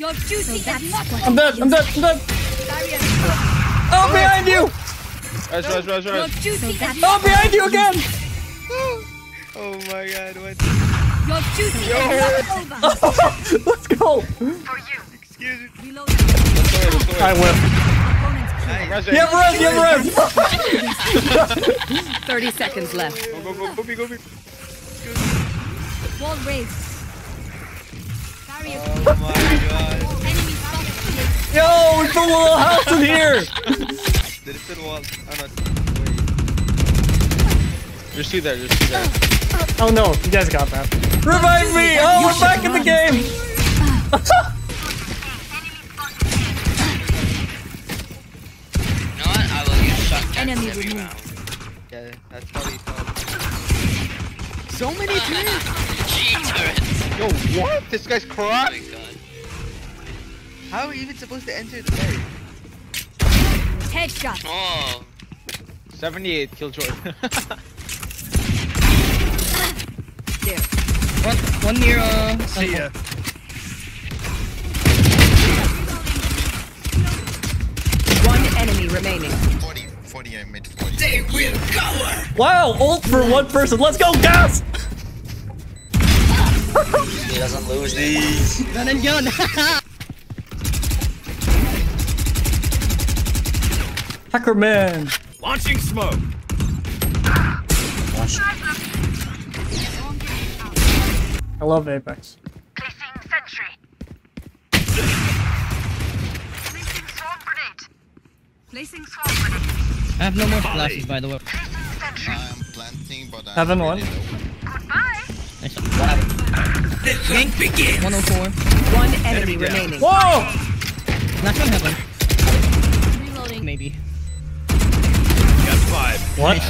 Your duty is not I'm dead. I'm dead. I'm dead. Oh, behind you. Rush, rush, rush, rush. duty is Oh, behind you again. Oh my god, what? Your duty is not over. Let's go. Excuse me. Reload. Let's go, let's go. I whip. Opponents clear. Rush, You have res. You have res. 30 seconds left. Go, go, go, go, be, go. Wall raised. Barrier Oh my god. enemy spotted. Yo, we a little house in here. There is still wall. Oh no. Wait. There's two there, there's two there. Oh no, you guys got that. Revive me. Oh, we're back in the game. You know what? I will use shotguns Enemy every removed. round. Yeah, that's probably So many teams. G turrets. Yo, what? This guy's cross? my god. How are we even supposed to enter the game? Headshot. Oh. 78 kill Jordan. One, one near, uh, See ya. one enemy remaining. 40, 40, I made 40. Wow, ult for one person. Let's go, gas. He doesn't lose these. Gun and gun. Hacker man. Launching smoke. I love Apex. Placing sentry. Placing swarm grenade. Placing swarm grenade. I have no more flashes, by the way. Placing sentry. I'm planting, but I'm Heaven one. really low. Goodbye. Nice shot. Gank begins. 104. One enemy Enemy remaining. Whoa. Last one heaven. Reloading. Maybe. What?